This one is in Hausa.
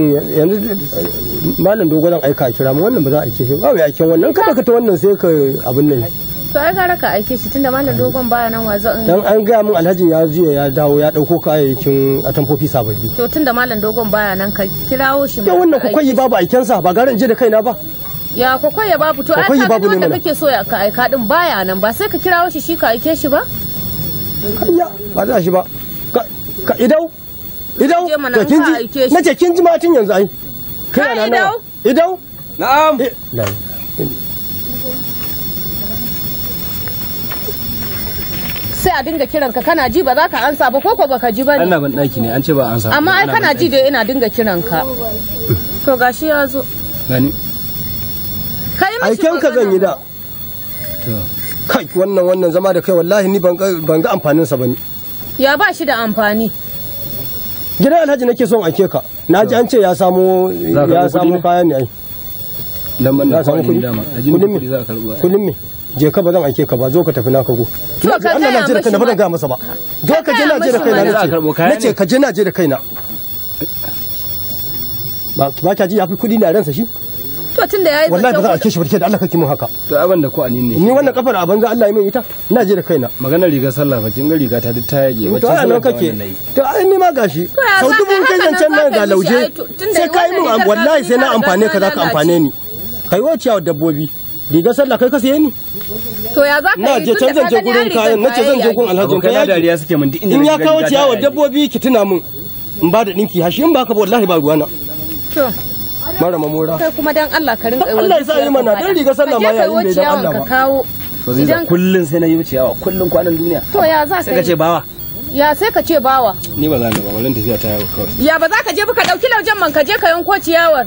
yanzu malam dogo zan aika a kira mu. Wannan ba za a aike shi ba. Mai aikin wannan. Kada ka ta wannan sai ka abin nan. To ai gara ka aike shi tunda malam dogon baya nan wa zan dan an ga min alhajin ya jiya ya dawo ya ɗauko kayayyakin atamfofi sababbi. To tunda malam dogon baya nan ka kirawo shi ya wannan ku kwayi babu aiken sa ba garin je da kaina ba. Ya kwakwai ya babu. To ai ka wanda kake so ya ka aika din baya nan ba. Sai ka kirawo shi shi ka aike shi ba? Kayya ba za shi ba. Ka idau. Idau to in kin ka ji aike shi. nace kin ji ma tun yanzu ai Kai na idau? nawa idau Na'am. Eh, sai a dinga kiranka kana ji ba za ka ansa ba ko ko baka ji ba ne Allah ban daki ne an ce ba an samu. amma ai Ana kana ji dai ina dinga kiranka to gashi ya zo Gani. kai mishi aiken ka zan yi da To. kai wannan wannan zama da kai wallahi ni ban ga- ban ga amfanin sa ba ne ya ba shi da amfani gidan alhaji nake son aike ka. Na ji an ce ya ka ya kuɗi samo ne? ai. Dan ban za da a samu me? kuɗi za a karɓo. kullum me? Je ka ba zan aike ka ba. Zo ka tafi naka go. To, Na- ka Allah na je da kaina mishi ba ga masa ba. Zo ka je na je da mishi kaina. ma- Za a karɓo kaya nace ka je na je da kaina. Ba ba ka ji ya fi kuɗi na ransa shi? To tunda yayi wallahi ba za a zancen aike shi ba da Allah kake mun haka. To abin da ko anin ne. ni wannan kafar a banza Allah ya min ita na je da kaina. Maganar rigar sallah fa kin ga riga ta duk ta yage. to Wacce ai da kake? to ai ni ma gashi. Sau dubu ka kai zancen za nan ga lauje ai, sai kai mun wallahi sai na riga amfane ka za ka lalace. amfane ni. Kai wace yawa dabbobi rigar sallah kai ka siye ni. To ya za ka na yi je can zan je gurin kayan na ce zan je gurin alhajin Abokai na ka dariya suke mun duk inda in ya kawo riga ciyawa dabbobi ki tuna mun in ba da dinki hashi in ba ka ba wallahi ba ruwana to. Mara mamora kai kuma dan Allah ka rinka Allah ya sa yi mana, dan riga sallah ma ya yi ne dan Allah ka ba. kawo To zai idan kullun sai na yi ciyawa kullun kwanan duniya. to ya za Sai ka ka ce yi bawa. ya sai ka ce bawa Ni ba za ni ba wallan tafiya ta yawo kawai. ya ba za ka je ba ka ɗauki laujen man ka je ka yanko ciyawar